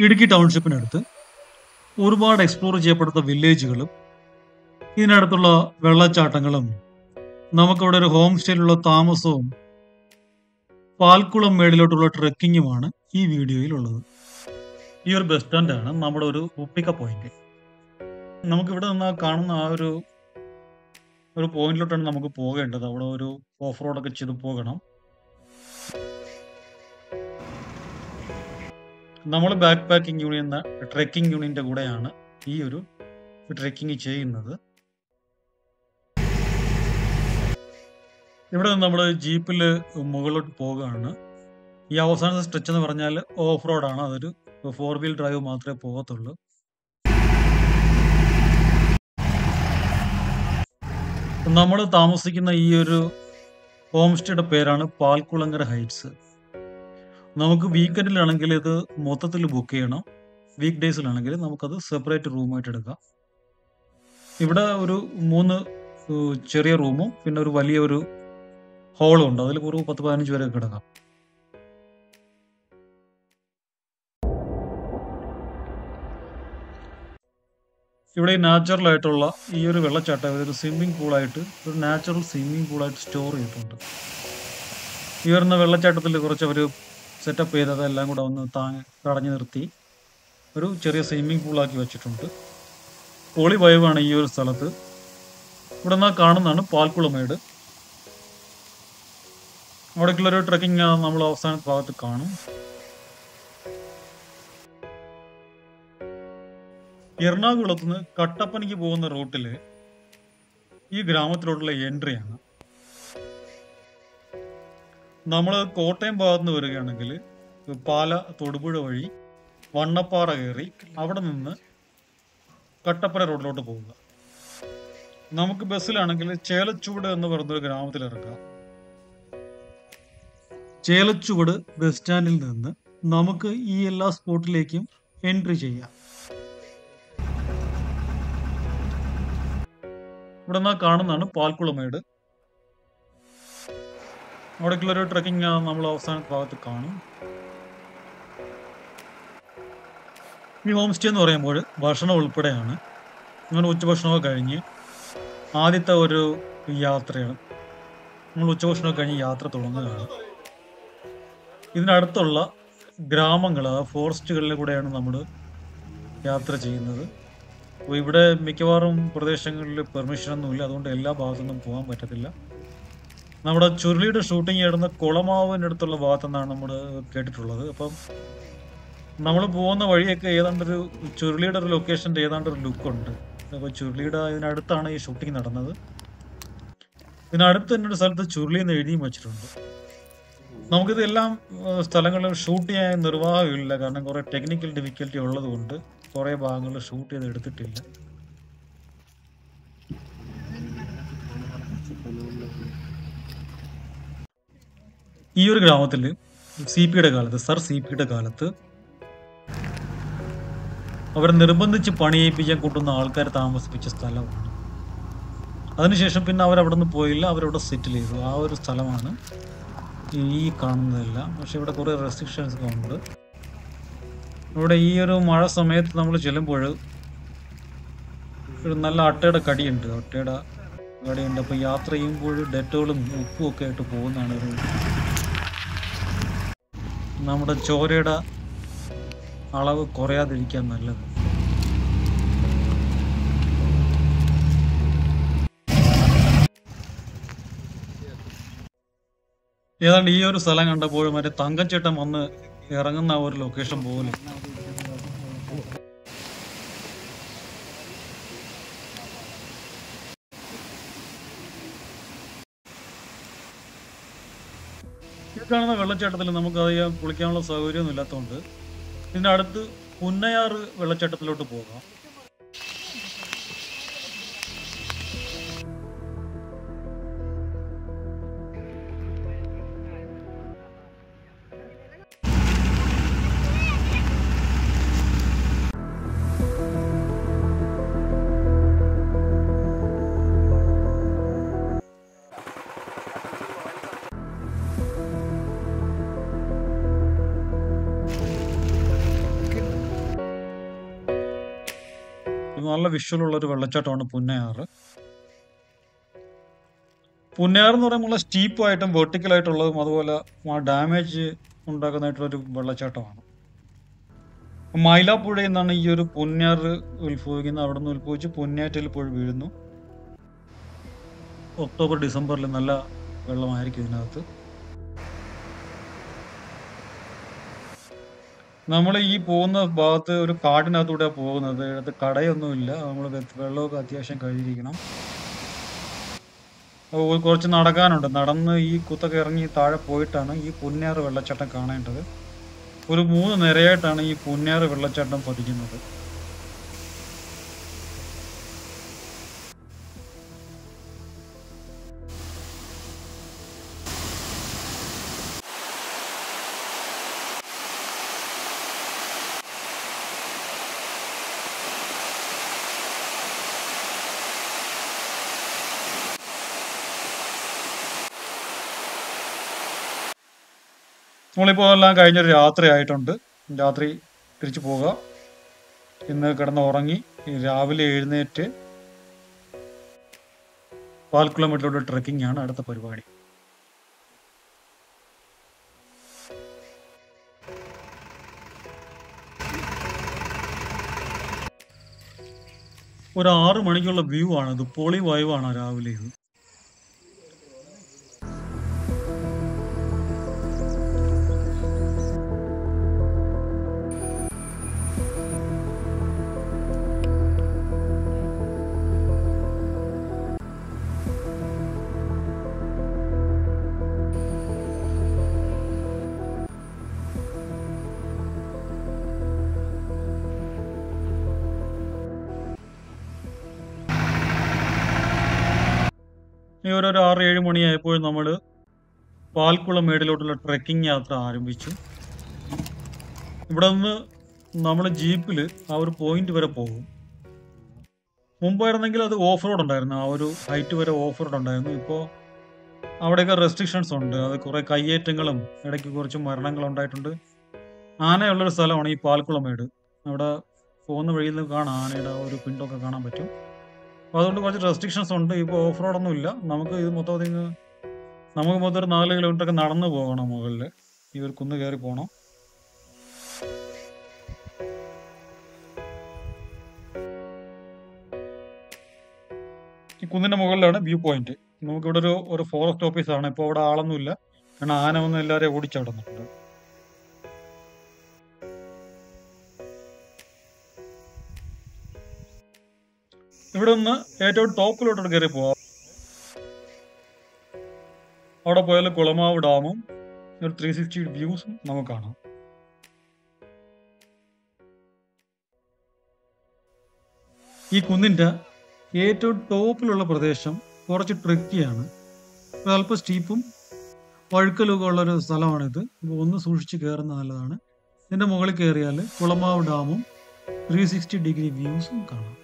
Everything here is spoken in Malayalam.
ഇടുക്കി ടൗൺഷിപ്പിനടുത്ത് ഒരുപാട് എക്സ്പ്ലോർ ചെയ്യപ്പെടുന്ന വില്ലേജുകളും ഇതിനടുത്തുള്ള വെള്ളച്ചാട്ടങ്ങളും നമുക്കവിടെ ഒരു ഹോം സ്റ്റേയിലുള്ള താമസവും പാൽക്കുളം മേടിലോട്ടുള്ള ട്രെക്കിങ്ങുമാണ് ഈ വീഡിയോയിലുള്ളത് ഈ ഒരു ബസ് സ്റ്റാൻഡാണ് നമ്മുടെ ഒരു പിക്കപ്പ് പോയിന്റ് നമുക്കിവിടെ നിന്ന് കാണുന്ന ആ ഒരു ഒരു പോയിന്റിലോട്ടാണ് നമുക്ക് പോകേണ്ടത്. അവിടെ ഒരു ഓഫ് റോഡൊക്കെ ചെയ്ത് പോകണം. നമ്മൾ ബാക്ക് പാക്കിംഗ് യൂണിയൻ ട്രെക്കിംഗ് യൂണിയന്റെ കൂടെയാണ് ഈ ഒരു ട്രെക്കിംഗ് ചെയ്യുന്നത്. ഇവിടെ നമ്മൾ ജീപ്പിൽ മുകളിലോട്ട് പോകുകയാണ് ഈ അവസാനത്തെ സ്ട്രെച്ച് എന്ന് പറഞ്ഞാൽ ഓഫ് റോഡാണ് അതൊരു ഫോർ വീൽ ഡ്രൈവ് മാത്രമേ പോകത്തുള്ളൂ. നമ്മൾ താമസിക്കുന്ന ഈ ഒരു ഹോംസ്റ്റേയുടെ പേരാണ് പാൽക്കുളങ്ങര ഹൈറ്റ്സ് നമുക്ക് വീക്കെൻഡിലാണെങ്കിൽ ഇത് മൊത്തത്തിൽ ബുക്ക് ചെയ്യണം. വീക്ക് ഡേയ്സിലാണെങ്കിൽ നമുക്കത് സെപ്പറേറ്റ് റൂമായിട്ട് എടുക്കാം. ഇവിടെ ഒരു മൂന്ന് ചെറിയ റൂമും പിന്നെ ഒരു വലിയ ഒരു ഹോളും ഉണ്ട്. അതിൽ ഒരു പത്ത് പതിനഞ്ച് പേരൊക്കെ കിടക്കാം. ഇവിടെ ഈ നാച്ചുറലായിട്ടുള്ള ഈ ഒരു വെള്ളച്ചാട്ടം ഒരു സ്വിമ്മിംഗ് പൂളായിട്ട് ഒരു നാച്ചുറൽ സ്വിമ്മിംഗ് പൂളായിട്ട് സ്റ്റോർ ചെയ്തിട്ടുണ്ട്. ഈ വരുന്ന വെള്ളച്ചാട്ടത്തിൽ കുറച്ച് അവർ സെറ്റപ്പ് ചെയ്തതെല്ലാം കൂടെ ഒന്ന് താങ്ങി തടഞ്ഞു നിർത്തി. ഒരു ചെറിയ സ്വിമ്മിംഗ് പൂളാക്കി വെച്ചിട്ടുണ്ട്. പോളി വൈവാണ് ഈ ഒരു സ്ഥലത്ത്. ഇവിടെ നിന്ന് കാണുന്നതാണ് പാൽക്കുളമേട് അവിടേക്കുള്ള ഒരു ട്രക്കിംഗ് നമ്മൾ അവസാന ഭാഗത്ത് കാണും. എറണാകുളത്ത് നിന്ന് കട്ടപ്പനയ്ക്ക് പോകുന്ന റൂട്ടിൽ ഈ ഗ്രാമത്തിലോട്ടുള്ള എൻട്രിയാണ് നമ്മൾ കോട്ടയം ഭാഗത്ത് നിന്ന് വരികയാണെങ്കിൽ പാല തൊടുപുഴ വഴി വണ്ണപ്പാറ കയറി അവിടെ നിന്ന് കട്ടപ്പന റോഡിലോട്ട് പോവുക നമുക്ക് ബസ്സിലാണെങ്കിൽ ചേലച്ചുവട് എന്ന് പറയുന്ന ഗ്രാമത്തിൽ ഇറക്കാം ചേലച്ചുവട് ബസ് സ്റ്റാൻഡിൽ നിന്ന് നമുക്ക് ഈ എല്ലാ സ്പോട്ടിലേക്കും എൻട്രി ചെയ്യാം. ഇവിടെ നിന്ന് കാണുന്നതാണ് പാൽക്കുളമേട് അവിടേക്കുള്ള ഒരു ട്രക്കിംഗ് നമ്മൾ അവസാന ഭാഗത്ത് കാണും. ഈ ഹോം സ്റ്റേ എന്ന് പറയുമ്പോൾ ഭക്ഷണം ഉൾപ്പെടെയാണ്. നിങ്ങൾ ഉച്ചഭക്ഷണമൊക്കെ കഴിഞ്ഞ് ആദ്യത്തെ ഒരു യാത്രയാണ്. നമ്മൾ ഉച്ചഭക്ഷണമൊക്കെ കഴിഞ്ഞ് യാത്ര തുടങ്ങുകയാണ്. ഇതിനടുത്തുള്ള ഗ്രാമങ്ങൾ ആ ഫോറസ്റ്റുകളിൽ കൂടെയാണ് നമ്മൾ യാത്ര ചെയ്യുന്നത്. അപ്പോൾ ഇവിടെ മിക്കവാറും പ്രദേശങ്ങളിൽ പെർമിഷനൊന്നുമില്ല അതുകൊണ്ട് എല്ലാ ഭാഗത്തുനിന്നും പോകാൻ പറ്റത്തില്ല. നമ്മുടെ ചുരുളിയുടെ ഷൂട്ടിംഗ് ഇടുന്ന കുളമാവിന്റെ അടുത്തുള്ള ഭാഗത്തു നിന്നാണ് നമ്മൾ കേട്ടിട്ടുള്ളത്. അപ്പം നമ്മൾ പോകുന്ന വഴിയൊക്കെ ഏതാണ്ടൊരു ചുരുളിയുടെ ഒരു ലൊക്കേഷന്റെ ഒരു ലുക്കുണ്ട് അപ്പോൾ ചുരുളിയുടെ ഇതിനടുത്താണ് ഈ ഷൂട്ടിംഗ് നടന്നത്. ഇതിനടുത്ത് തന്നെ ഒരു സ്ഥലത്ത് ചുരുളി എന്ന് എഴുതിയും വെച്ചിട്ടുണ്ട്. നമുക്കിതെല്ലാം സ്ഥലങ്ങളിൽ ഷൂട്ട് ചെയ്യാൻ നിർവാഹമില്ല. കാരണം കുറേ ടെക്നിക്കൽ ഡിഫിക്കൽറ്റി ഉള്ളതുകൊണ്ട് കുറേ ഭാഗങ്ങൾ ഷൂട്ട് ചെയ്ത് എടുത്തിട്ടില്ല ഈ ഒരു ഗ്രാമത്തിൽ സി പിയുടെ കാലത്ത് സർ സി പിയുടെ കാലത്ത് അവരെ നിർബന്ധിച്ച് പണിയേപ്പിക്കാൻ കൂട്ടുന്ന ആൾക്കാരെ താമസിപ്പിച്ച സ്ഥലമാണ്. അതിനുശേഷം പിന്നെ അവരവിടെ നിന്ന് പോയില്ല അവരവിടെ സെറ്റിൽ ചെയ്തു. ആ ഒരു സ്ഥലമാണ് ഈ കാണുന്നതെല്ലാം. പക്ഷെ ഇവിടെ കുറേ റെസ്ട്രിക്ഷൻസ് ഒക്കെ ഉണ്ട്. ഇവിടെ ഈ ഒരു മഴ സമയത്ത് നമ്മൾ ചെല്ലുമ്പോൾ ഒരു നല്ല അട്ടയുടെ കടിയുണ്ട്. അട്ടയുടെ കടിയുണ്ട്. അപ്പോൾ യാത്ര ചെയ്യുമ്പോൾ ഡെറ്റോളും ഉപ്പും ഒക്കെ ആയിട്ട് പോകുന്നതാണ് ഒരു നമ്മുടെ ചോരയുടെ അളവ് കുറയാതിരിക്കാൻ നല്ലത്. ഏതാണ്ട് ഈ ഒരു സ്ഥലം കണ്ടപ്പോൾ മറ്റേ തങ്കച്ചേട്ടൻ വന്ന് ഇറങ്ങുന്ന ഒരു ലൊക്കേഷൻ പോലെ. ഈ കാണുന്ന വെള്ളച്ചാട്ടത്തിൽ നമുക്ക് അധികം കുളിക്കാനുള്ള സൗകര്യമൊന്നും ഇല്ലാത്തതുകൊണ്ട് ഇതിന്റെ അടുത്ത് പുന്നയാറ് വെള്ളച്ചാട്ടത്തിലോട്ട് പോകാം. നല്ല വിഷ്വലുള്ള ഒരു വെള്ളച്ചാട്ടമാണ് പുന്നയാറ് പുന്നയാർ എന്ന് പറയുമ്പോൾ സ്റ്റീപ്പായിട്ടും വെർട്ടിക്കലായിട്ടുള്ളതും അതുപോലെ ഡാമേജ് ഉണ്ടാക്കുന്നതായിട്ടുള്ള ഒരു വെള്ളച്ചാട്ടമാണ് മൈലാപ്പുഴയിൽ നിന്നാണ് ഈ ഒരു പുന്നയാർ ഉത്ഭവിക്കുന്നത്. അവിടെ നിന്ന് ഉത്ഭവിച്ച് പുന്നയാറ്റിൽ പുഴ വീഴുന്നു. ഒക്ടോബർ ഡിസംബറിൽ നല്ല വെള്ളമായിരിക്കും ഇതിനകത്ത്. നമ്മൾ ഈ പോകുന്ന ഭാഗത്ത് ഒരു കാടിനകത്തൂടെ പോകുന്നത് അടുത്ത് കടയൊന്നുമില്ല. നമ്മൾ വെള്ളമൊക്കെ അത്യാവശ്യം കഴുകിയിരിക്കണം. കുറച്ച് നടക്കാനുണ്ട്. നടന്ന് ഈ കുത്തൊക്കെ ഇറങ്ങി താഴെ പോയിട്ടാണ് ഈ പുന്നാറ് വെള്ളച്ചാട്ടം കാണേണ്ടത്. ഒരു മൂന്ന് നിരയായിട്ടാണ് ഈ പുന്നാറ് വെള്ളച്ചാട്ടം പതിക്കുന്നത്. നമ്മളിപ്പോൾ എല്ലാം കഴിഞ്ഞൊരു രാത്രി ആയിട്ടുണ്ട്. രാത്രി തിരിച്ചു പോവുക. ഇന്ന് കിടന്ന് ഉറങ്ങി രാവിലെ എഴുന്നേറ്റ് പാൽ കിലോമീറ്ററിലൂടെ ട്രക്കിംഗ് ആണ് അടുത്ത പരിപാടി. ഒരു ആറ് മണിക്കുള്ള വ്യൂ ആണ്. ഇത് പൊളി വൈവാണ് രാവിലെ ഇത്. ഒരു ഒരു ആറ് ഏഴ് മണിയായപ്പോൾ നമ്മൾ പാൽക്കുളം മേടിലോട്ടുള്ള ട്രെക്കിംഗ് യാത്ര ആരംഭിച്ചു. ഇവിടെ നിന്ന് നമ്മൾ ജീപ്പിൽ ആ ഒരു പോയിന്റ് വരെ പോകും. മുമ്പായിരുന്നെങ്കിൽ അത് ഓഫ് റോഡ് ഉണ്ടായിരുന്നു. ആ ഒരു ഹൈറ്റ് വരെ ഓഫ് റോഡ് ഉണ്ടായിരുന്നു. ഇപ്പോൾ അവിടെയൊക്കെ റെസ്ട്രിക്ഷൻസ് ഉണ്ട്. അത് കുറേ കയ്യേറ്റങ്ങളും ഇടയ്ക്ക് കുറച്ച് മരണങ്ങളും ഉണ്ടായിട്ടുണ്ട്. ആനയുള്ളൊരു സ്ഥലമാണ് ഈ പാൽക്കുളം മേട്. അവിടെ പോകുന്ന വഴിയിൽ നിന്ന് കാണാം. ആനയുടെ ഒരു പിണ്ടൊക്കെ കാണാൻ പറ്റും. അപ്പോൾ അതുകൊണ്ട് കുറച്ച് റെസ്ട്രിക്ഷൻസ് ഉണ്ട്. ഇപ്പോൾ ഓഫ് റോഡൊന്നും ഇല്ല. നമുക്ക് ഇത് മൊത്തത്തിൽ ഇങ്ങ് നമുക്ക് മൊത്തം ഒരു നാല് കിലോമീറ്റർ ഒക്കെ നടന്നു പോകണം മുകളിൽ ഈ ഒരു കുന്ന് കയറി പോകണം ഈ കുന്നിന്റെ മുകളിലാണ് വ്യൂ പോയിന്റ് നമുക്കിവിടെ ഒരു ഒരു ഫോറസ്റ്റ് ഓഫീസാണ് ഇപ്പോൾ അവിടെ ആളൊന്നുമില്ല. കാരണം ആന വന്ന് എല്ലാവരെയും ഓടിച്ചവിടുന്നുണ്ട് ഇവിടെ നിന്ന് ഏറ്റവും ടോപ്പിലോട്ട് കയറി പോവാം. അവിടെ പോയാൽ കുളമാവ് ഡാമും ഒരു ത്രീ സിക്സ്റ്റി വ്യൂസും നമുക്ക് കാണാം. ഈ കുന്നിന്റെ ഏറ്റവും ടോപ്പിലുള്ള പ്രദേശം കുറച്ച് ട്രിക്കിയാണ്. അല്പം സ്റ്റീപ്പും വഴുക്കലൊക്കെ ഉള്ളൊരു സ്ഥലമാണിത്. അപ്പോൾ ഒന്ന് സൂക്ഷിച്ച് കയറുന്ന നല്ലതാണ്. ഇതിന്റെ മുകളിൽ കയറിയാൽ കുളമാവ് ഡാമും ത്രീ സിക്സ്റ്റി ഡിഗ്രി വ്യൂസും കാണാം.